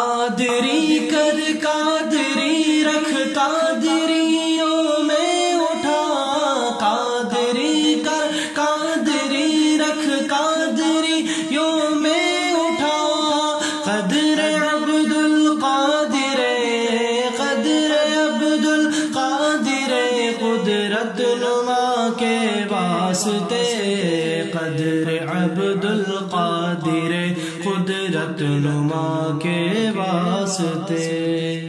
कादरी कर कादरी रख कादरियों में उठा, कादरी कर कादरी रख कादरियों में उठा। कदर अब्दुल कादिर, कदर अब्दुल कादिर, कुदरत नुमा के वास्ते कदर अब्दुल कादिर कुदरत नुमा के वास्ते।